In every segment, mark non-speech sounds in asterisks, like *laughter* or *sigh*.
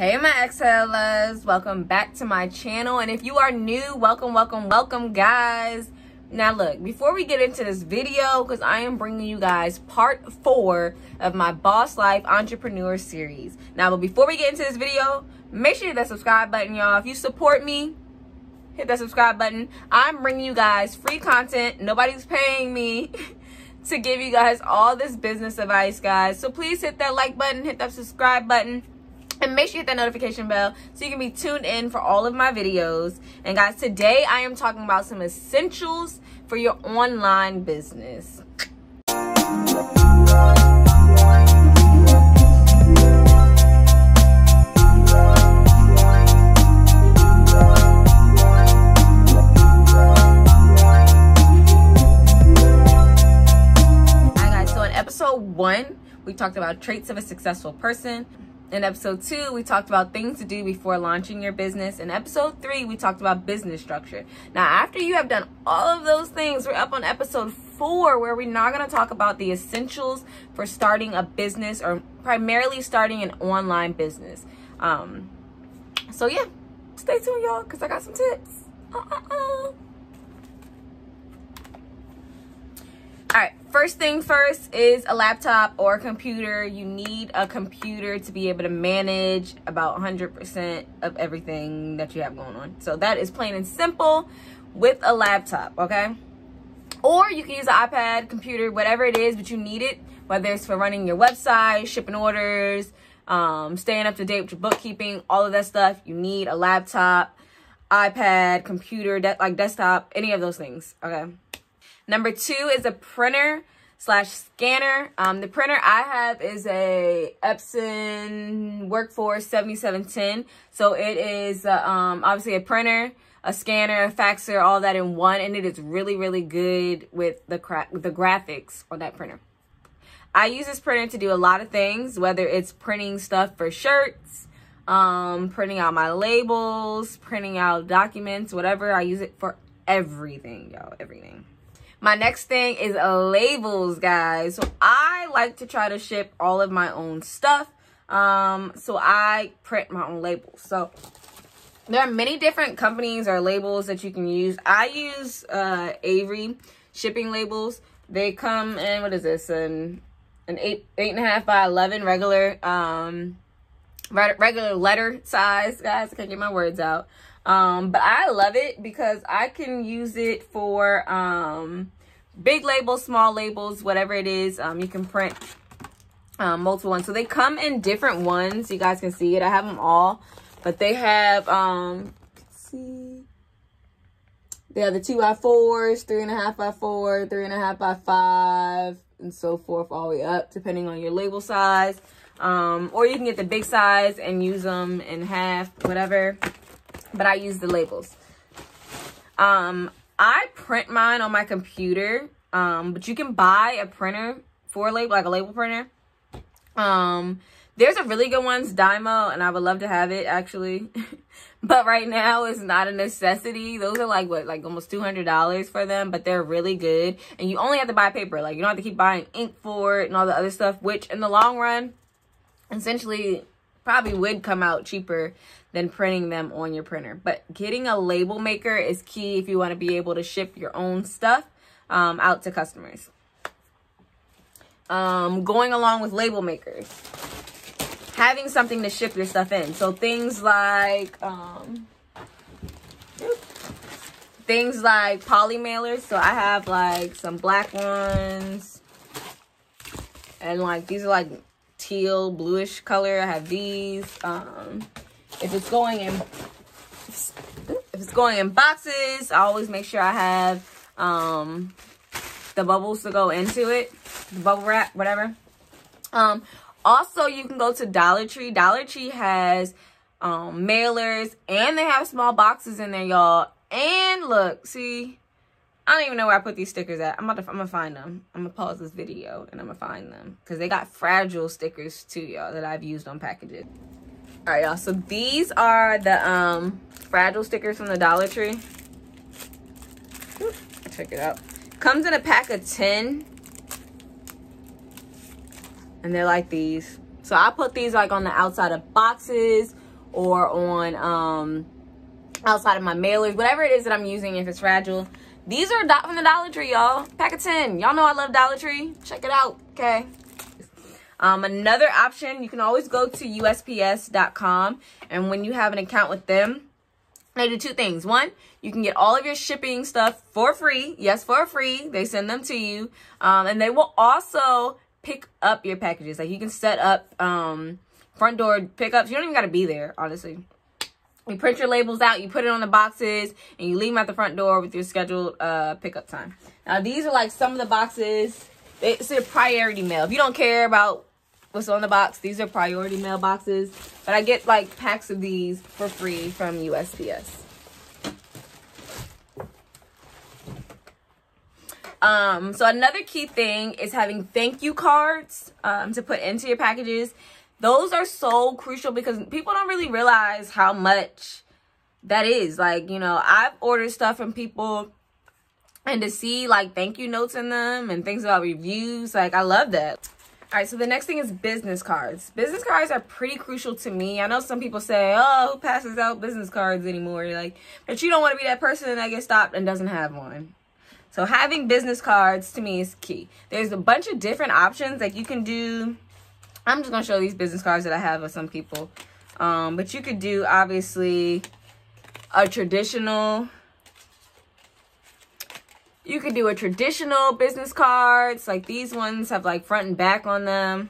Hey my exhalers, welcome back to my channel. And if you are new, welcome, welcome, welcome guys. Now look, before we get into this video, because I am bringing you guys part four of my Boss Life Entrepreneur series. Now, but before we get into this video, make sure you hit that subscribe button, y'all. If you support me, hit that subscribe button. I'm bringing you guys free content. Nobody's paying me *laughs* to give you guys all this business advice, guys. So please hit that like button, hit that subscribe button and make sure you hit that notification bell so you can be tuned in for all of my videos. And guys today i am talking about some essentials for your online business. Guys, so in episode one, we talked about traits of a successful person. In episode two, we talked about things to do before launching your business. In episode three, we talked about business structure. Now, after you have done all of those things, we're up on episode four, where we're now going to talk about the essentials for starting a business or primarily starting an online business. Um, so, yeah, stay tuned, y'all, because I got some tips. Uh-uh-uh. All right, first thing first is a laptop or a computer. You need a computer to be able to manage about 100% of everything that you have going on. So that is plain and simple with a laptop, okay? Or you can use an iPad, computer, whatever it is, but you need it, whether it's for running your website, shipping orders, um, staying up to date with your bookkeeping, all of that stuff. You need a laptop, iPad, computer, de like desktop, any of those things, okay? Number two is a printer slash scanner. Um, the printer I have is a Epson Workforce 7710. So it is uh, um, obviously a printer, a scanner, a faxer, all that in one. And it is really, really good with the, the graphics on that printer. I use this printer to do a lot of things, whether it's printing stuff for shirts, um, printing out my labels, printing out documents, whatever. I use it for everything, y'all, everything. My next thing is labels, guys. So I like to try to ship all of my own stuff. Um, so I print my own labels. So there are many different companies or labels that you can use. I use uh, Avery shipping labels. They come in, what is this? An, an eight, eight and a half by 11 regular, um, regular letter size, guys. I can't get my words out. Um, but I love it because I can use it for um, big labels, small labels, whatever it is. Um, you can print um, multiple ones. So they come in different ones. You guys can see it. I have them all. But they have, um, see, they have the 2 by 4s, 3.5 by 4, 3.5 by 5, and so forth all the way up, depending on your label size. Um, or you can get the big size and use them in half, whatever but I use the labels. Um, I print mine on my computer, um, but you can buy a printer for a label, like a label printer. Um, there's a really good one's Dymo, and I would love to have it actually. *laughs* but right now it's not a necessity. Those are like what, like almost $200 for them, but they're really good. And you only have to buy paper. Like you don't have to keep buying ink for it and all the other stuff, which in the long run, essentially probably would come out cheaper than printing them on your printer. But getting a label maker is key if you want to be able to ship your own stuff um, out to customers. Um, going along with label makers, having something to ship your stuff in. So things like, um, things like poly mailers. So I have like some black ones and like these are like teal bluish color. I have these. Um, if it's going in, if it's going in boxes, I always make sure I have um, the bubbles to go into it, the bubble wrap, whatever. Um, also, you can go to Dollar Tree. Dollar Tree has um, mailers and they have small boxes in there, y'all. And look, see, I don't even know where I put these stickers at. I'm about to, I'm gonna find them. I'm gonna pause this video and I'm gonna find them because they got fragile stickers too, y'all, that I've used on packages. All right, y'all. So these are the um fragile stickers from the Dollar Tree. check it out. Comes in a pack of 10. And they're like these. So I put these like on the outside of boxes or on um outside of my mailers, whatever it is that I'm using, if it's fragile. These are dot from the Dollar Tree, y'all. Pack of 10. Y'all know I love Dollar Tree. Check it out, okay? Um, another option, you can always go to USPS.com. And when you have an account with them, they do two things. One, you can get all of your shipping stuff for free. Yes, for free. They send them to you. Um, and they will also pick up your packages. Like you can set up um, front door pickups. You don't even got to be there, honestly. You print your labels out, you put it on the boxes, and you leave them at the front door with your scheduled uh, pickup time. Now, these are like some of the boxes. It's a priority mail. If you don't care about what's on the box, these are priority mail boxes. But I get like packs of these for free from USPS. Um, so another key thing is having thank you cards um, to put into your packages. Those are so crucial because people don't really realize how much that is. Like, you know, I've ordered stuff from people and to see like thank you notes in them and things about reviews, like I love that. All right, so the next thing is business cards. Business cards are pretty crucial to me. I know some people say, oh, who passes out business cards anymore? Like, but you don't want to be that person that gets stopped and doesn't have one. So having business cards to me is key. There's a bunch of different options like you can do. I'm just going to show these business cards that I have with some people. Um, but you could do, obviously, a traditional... You could do a traditional business cards. Like these ones have like front and back on them.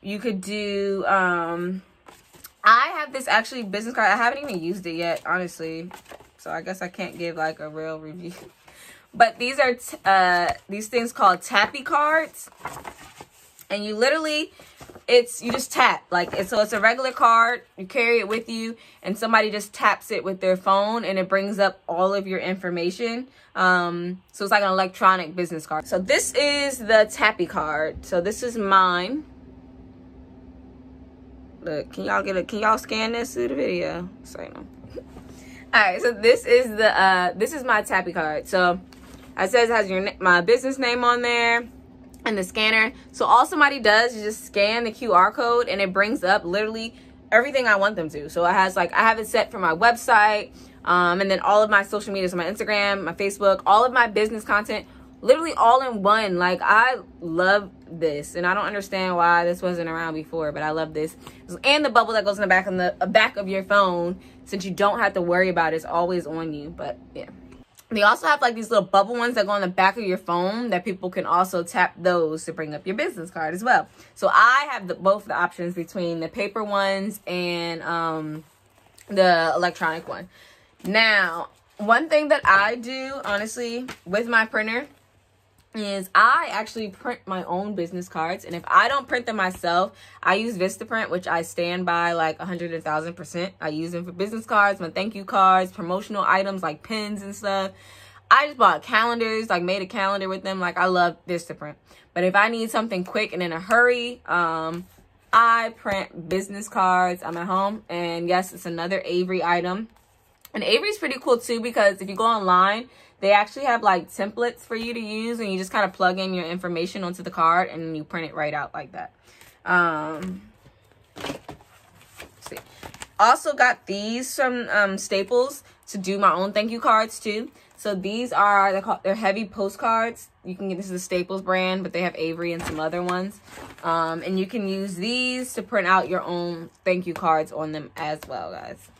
You could do... um I have this actually business card. I haven't even used it yet, honestly. So I guess I can't give like a real review. *laughs* But these are uh, these things called tappy cards. And you literally, it's, you just tap. Like, it's, so it's a regular card. You carry it with you. And somebody just taps it with their phone. And it brings up all of your information. Um, so it's like an electronic business card. So this is the tappy card. So this is mine. Look, can y'all get it? Can y'all scan this through the video? No. *laughs* All right, so this is the uh this is my tappy card. So it says it has your my business name on there and the scanner. So all somebody does is just scan the QR code and it brings up literally everything I want them to. So it has like, I have it set for my website um, and then all of my social media, so my Instagram, my Facebook, all of my business content, literally all in one. Like I love this and I don't understand why this wasn't around before, but I love this. And the bubble that goes in the back of the back of your phone since you don't have to worry about it. It's always on you, but yeah. They also have like these little bubble ones that go on the back of your phone that people can also tap those to bring up your business card as well. So I have the, both the options between the paper ones and um, the electronic one. Now, one thing that I do, honestly, with my printer is I actually print my own business cards. And if I don't print them myself, I use Vistaprint, which I stand by like a hundred, a thousand percent. I use them for business cards, my thank you cards, promotional items like pins and stuff. I just bought calendars, like made a calendar with them. Like I love Vistaprint. But if I need something quick and in a hurry, um, I print business cards. I'm at home. And yes, it's another Avery item. And Avery's pretty cool too because if you go online, they actually have like templates for you to use and you just kind of plug in your information onto the card and you print it right out like that. Um, see. Also got these from um, Staples to do my own thank you cards too. So these are, they're, called, they're heavy postcards. You can get, this is a Staples brand, but they have Avery and some other ones. Um, and you can use these to print out your own thank you cards on them as well, guys.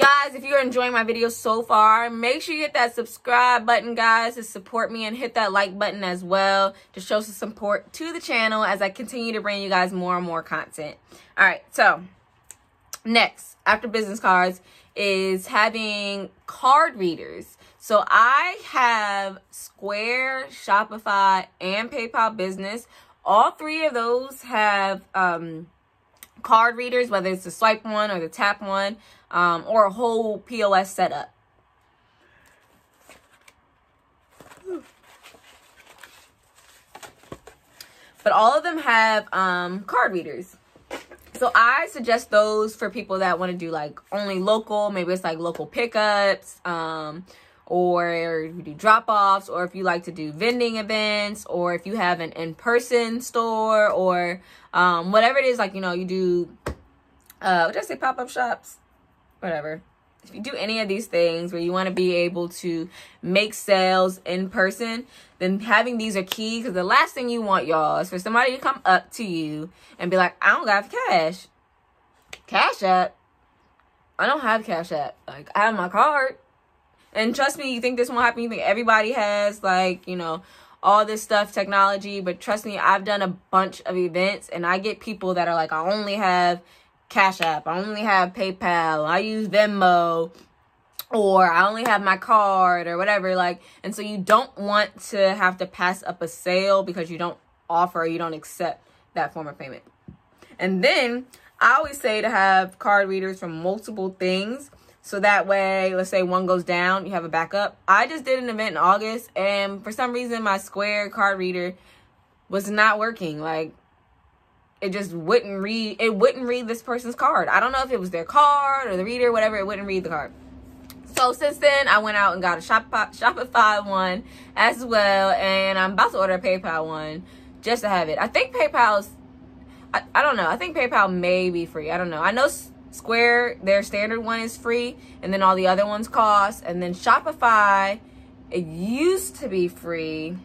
Guys, if you're enjoying my video so far, make sure you hit that subscribe button, guys, to support me and hit that like button as well to show some support to the channel as I continue to bring you guys more and more content. All right, so next, after business cards, is having card readers. So I have Square, Shopify, and PayPal Business. All three of those have um, card readers, whether it's the swipe one or the tap one um, or a whole POS setup. But all of them have um, card readers. So I suggest those for people that want to do like only local, maybe it's like local pickups, um, or you do drop-offs, or if you like to do vending events, or if you have an in-person store, or um, whatever it is, like, you know, you do uh, what did I say? Pop up shops, whatever. If you do any of these things where you want to be able to make sales in person, then having these are key because the last thing you want, y'all, is for somebody to come up to you and be like, I don't got cash. Cash App? I don't have Cash App. Like, I have my card. And trust me, you think this won't happen. You think everybody has, like, you know, all this stuff, technology. But trust me, I've done a bunch of events and I get people that are like, I only have Cash App. I only have PayPal. I use Venmo. Or I only have my card or whatever. Like, and so you don't want to have to pass up a sale because you don't offer, you don't accept that form of payment. And then I always say to have card readers from multiple things so that way, let's say one goes down, you have a backup. I just did an event in August and for some reason my Square card reader was not working. Like it just wouldn't read it wouldn't read this person's card. I don't know if it was their card or the reader, whatever, it wouldn't read the card. So since then, I went out and got a Shopify, one as well, and I'm about to order a PayPal one just to have it. I think PayPal's, I, I don't know. I think PayPal may be free. I don't know. I know Square, their standard one is free, and then all the other ones cost. And then Shopify, it used to be free.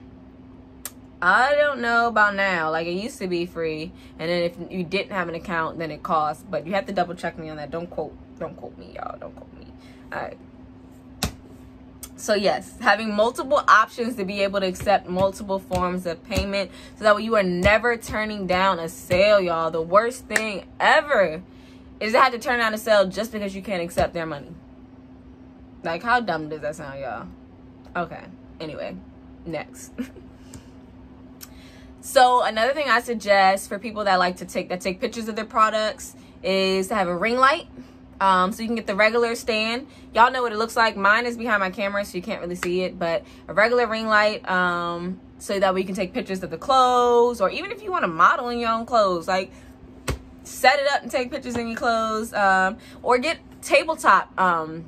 I don't know about now. Like it used to be free, and then if you didn't have an account, then it costs. But you have to double check me on that. Don't quote, don't quote me, y'all. Don't quote me. All right. So yes, having multiple options to be able to accept multiple forms of payment, so that way you are never turning down a sale, y'all. The worst thing ever is to have to turn down a sale just because you can't accept their money. Like, how dumb does that sound, y'all? Okay. Anyway, next. *laughs* so another thing I suggest for people that like to take that take pictures of their products is to have a ring light. Um, so you can get the regular stand. Y'all know what it looks like. Mine is behind my camera, so you can't really see it. But a regular ring light, um, so that we can take pictures of the clothes, or even if you want to model in your own clothes, like set it up and take pictures in your clothes um, or get tabletop um,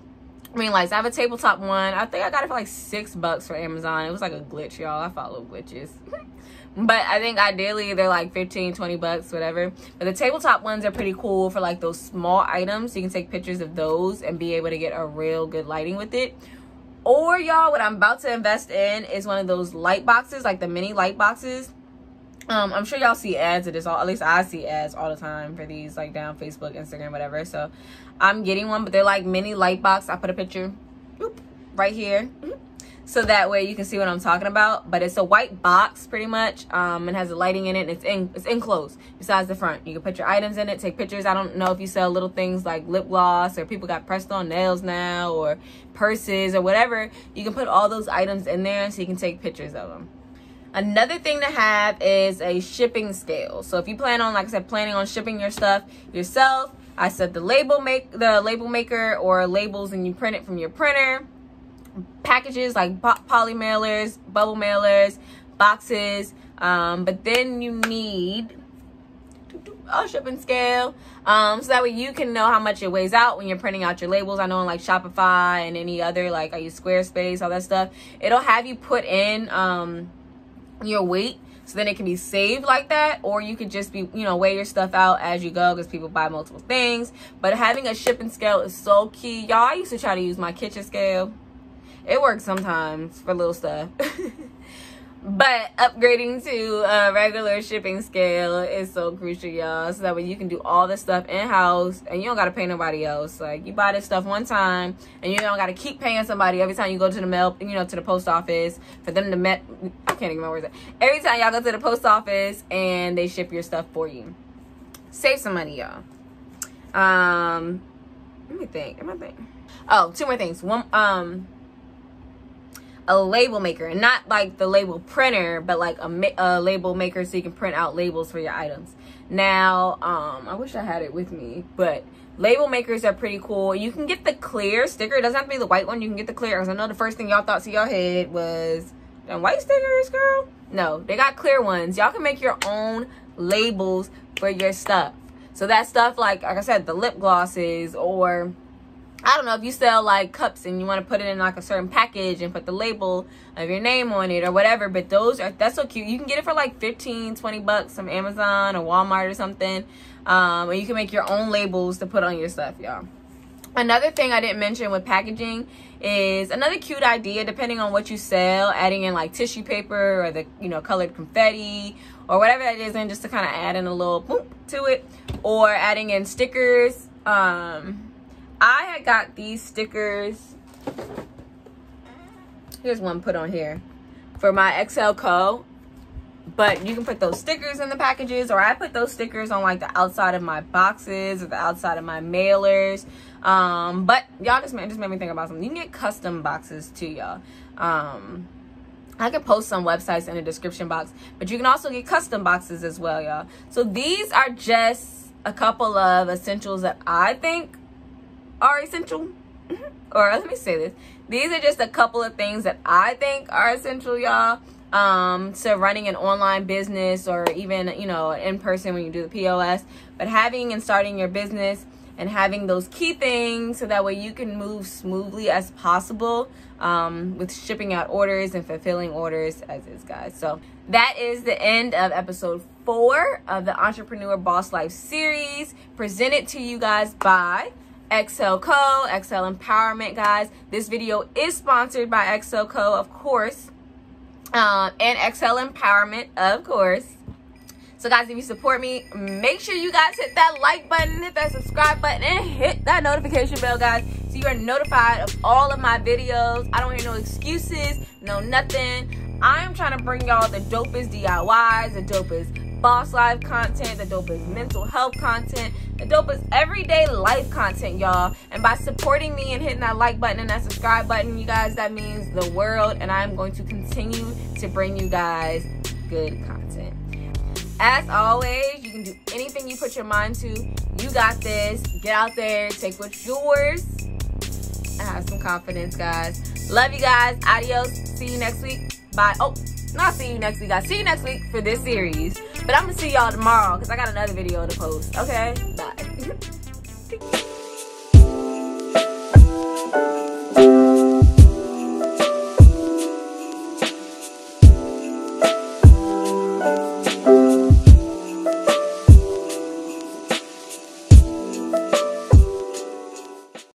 ring lights. I have a tabletop one. I think I got it for like six bucks for Amazon. It was like a glitch, y'all. I follow glitches. *laughs* but I think ideally they're like 15, 20 bucks, whatever. But the tabletop ones are pretty cool for like those small items. You can take pictures of those and be able to get a real good lighting with it. Or y'all, what I'm about to invest in is one of those light boxes, like the mini light boxes um i'm sure y'all see ads of this all at least i see ads all the time for these like down facebook instagram whatever. So i'm getting one but they're like mini light box. I put a picture whoop, right here. So that way you can see what i'm talking about. But it's a white box pretty much. Um and has the lighting in it and it's in it's enclosed besides the front. You can put your items in it take pictures. I don't know if you sell little things like lip gloss or people got pressed on nails now or purses or whatever. You can put all those items in there so you can take pictures of them Another thing to have is a shipping scale. So if you plan on, like I said, planning on shipping your stuff yourself, I said the label make the label maker or labels and you print it from your printer. Packages like poly mailers, bubble mailers, boxes. Um, but then you need a shipping scale um so that way you can know how much it weighs out when you're printing out your labels i know on like shopify and any other like i use squarespace all that stuff it'll have you put in um your weight so then it can be saved like that or you could just be you know weigh your stuff out as you go because people buy multiple things. But having a shipping scale is so key. Y'all i used to try to use my kitchen scale. It works sometimes for little stuff *laughs* but upgrading to a regular shipping scale is so crucial y'all. So that way you can do all this stuff in-house and you don't got to pay nobody else. Like you buy this stuff one time and you don't got to keep paying somebody every time you go to the mail you know to the post office for them to met i can't even remember every time y'all go to the post office and they ship your stuff for you. Save some money y'all. Um let me think am i think? oh two more things. One um a label maker and not like the label printer but like a, a, label maker so you can print out labels for your items. Now um i wish i had it with me but label makers are pretty cool. You can get the clear sticker. It doesn't have to be the white one. You can get the clear. Because i know the first thing y'all thought to your head was white stickers girl? No they got clear ones. Y'all can make your own labels for your stuff. So that stuff like like i said the lip glosses or I don't know if you sell like cups and you want to put it in like a certain package and put the label of your name on it or whatever. But those are that's so cute. You can get it for like 15, 20 bucks from Amazon or Walmart or something. Um, and you can make your own labels to put on your stuff, y'all. Another thing I didn't mention with packaging is another cute idea depending on what you sell, adding in like tissue paper or the you know colored confetti or whatever that is in just to kind of add in a little boop to it or adding in stickers. Um, I had got these stickers. Here's one put on here for my Xhale Co. But you can put those stickers in the packages or I put those stickers on like the outside of my boxes or the outside of my mailers. Um, but y'all just made, just made me think about something. You can get custom boxes too, y'all. Um, I can post some websites in the description box, but you can also get custom boxes as well, y'all. So these are just a couple of essentials that I think are essential. *laughs* or let me say this. These are just a couple of things that I think are essential, y'all. Um, to running an online business or even, you know, in person when you do the POS. But having and starting your business and having those key things so that way you can move smoothly as possible um, with shipping out orders and fulfilling orders as is, guys. So that is the end of episode four of the Entrepreneur Boss Life series presented to you guys by Xhale Co, Exhale Empowerment, guys. This video is sponsored by Xhale Co, of course, um, and Exhale Empowerment, of course. So, guys, if you support me, make sure you guys hit that like button, hit that subscribe button, and hit that notification bell, guys, so you are notified of all of my videos. I don't hear no excuses, no nothing. I'm trying to bring y'all the dopest DIYs, the dopest boss life content, the dopest mental health content, the dopest everyday life content, y'all. And by supporting me and hitting that like button and that subscribe button, you guys, that means the world. And I'm going to continue to bring you guys good content. As always, you can do anything you put your mind to. You got this. Get out there, take what's yours, and have some confidence, guys. Love you guys. Adios. See you next week. Bye. Oh, not see you next week, guys. See you next week for this series. But I'm gonna see y'all tomorrow because I got another video to post. Okay? Bye. *laughs*